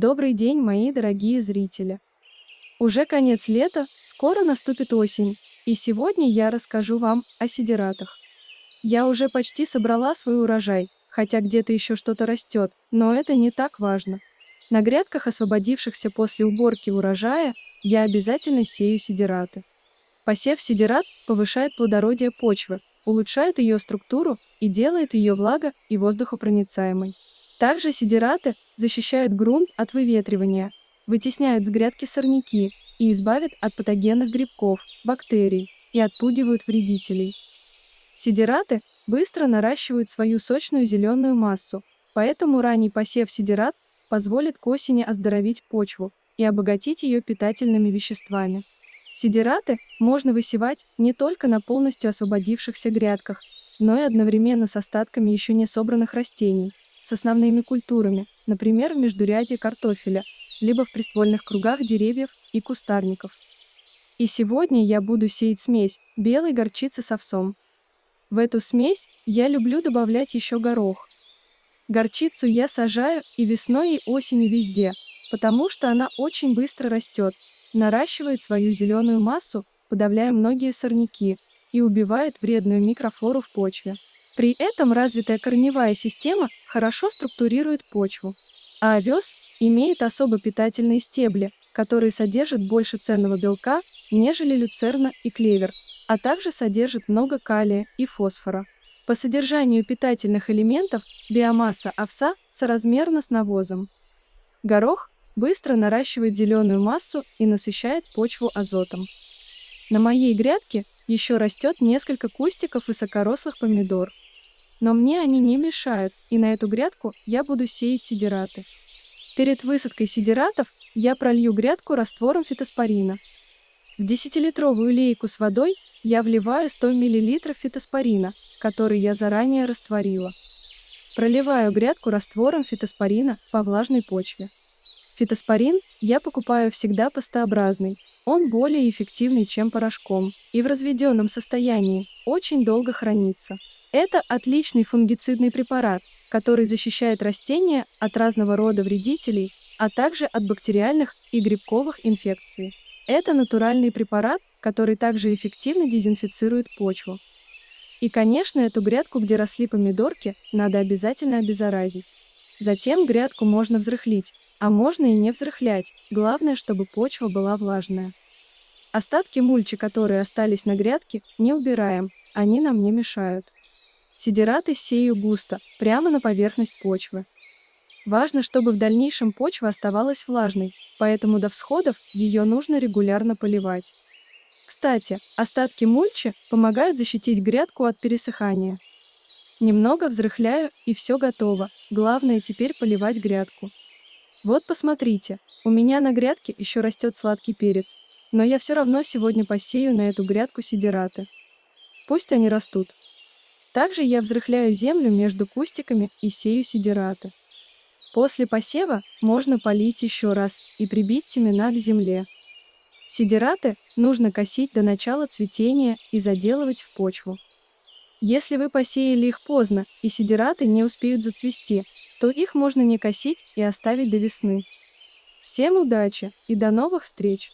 Добрый день, мои дорогие зрители! Уже конец лета, скоро наступит осень, и сегодня я расскажу вам о сидератах. Я уже почти собрала свой урожай, хотя где-то еще что-то растет, но это не так важно. На грядках, освободившихся после уборки урожая, я обязательно сею сидераты. Посев сидерат повышает плодородие почвы, улучшает ее структуру и делает ее влага- и воздухопроницаемой. Также сидераты защищают грунт от выветривания, вытесняют с грядки сорняки и избавят от патогенных грибков, бактерий и отпугивают вредителей. Сидераты быстро наращивают свою сочную зеленую массу, поэтому ранний посев сидерат позволит к осени оздоровить почву и обогатить ее питательными веществами. Сидераты можно высевать не только на полностью освободившихся грядках, но и одновременно с остатками еще не собранных растений, с основными культурами, например, в междурядье картофеля, либо в приствольных кругах деревьев и кустарников. И сегодня я буду сеять смесь белой горчицы с овсом. В эту смесь я люблю добавлять еще горох. Горчицу я сажаю и весной, и осенью везде, потому что она очень быстро растет наращивает свою зеленую массу, подавляя многие сорняки, и убивает вредную микрофлору в почве. При этом развитая корневая система хорошо структурирует почву. А овес имеет особо питательные стебли, которые содержат больше ценного белка, нежели люцерна и клевер, а также содержит много калия и фосфора. По содержанию питательных элементов биомасса овса соразмерна с навозом. Горох быстро наращивает зеленую массу и насыщает почву азотом. На моей грядке еще растет несколько кустиков высокорослых помидор. Но мне они не мешают, и на эту грядку я буду сеять сидераты. Перед высадкой сидератов я пролью грядку раствором фитоспорина. В 10-литровую лейку с водой я вливаю 100 мл фитоспорина, который я заранее растворила. Проливаю грядку раствором фитоспорина по влажной почве. Фитоспорин я покупаю всегда пастообразный. Он более эффективный, чем порошком, и в разведенном состоянии очень долго хранится. Это отличный фунгицидный препарат, который защищает растения от разного рода вредителей, а также от бактериальных и грибковых инфекций. Это натуральный препарат, который также эффективно дезинфицирует почву. И, конечно, эту грядку, где росли помидорки, надо обязательно обеззаразить. Затем грядку можно взрыхлить, а можно и не взрыхлять, главное, чтобы почва была влажная. Остатки мульчи, которые остались на грядке, не убираем, они нам не мешают. Сидераты сею густо, прямо на поверхность почвы. Важно, чтобы в дальнейшем почва оставалась влажной, поэтому до всходов ее нужно регулярно поливать. Кстати, остатки мульчи помогают защитить грядку от пересыхания. Немного взрыхляю, и все готово. Главное теперь поливать грядку. Вот посмотрите, у меня на грядке еще растет сладкий перец, но я все равно сегодня посею на эту грядку сидераты. Пусть они растут. Также я взрыхляю землю между кустиками и сею сидераты. После посева можно полить еще раз и прибить семена к земле. Сидераты нужно косить до начала цветения и заделывать в почву. Если вы посеяли их поздно и сидераты не успеют зацвести, то их можно не косить и оставить до весны. Всем удачи и до новых встреч!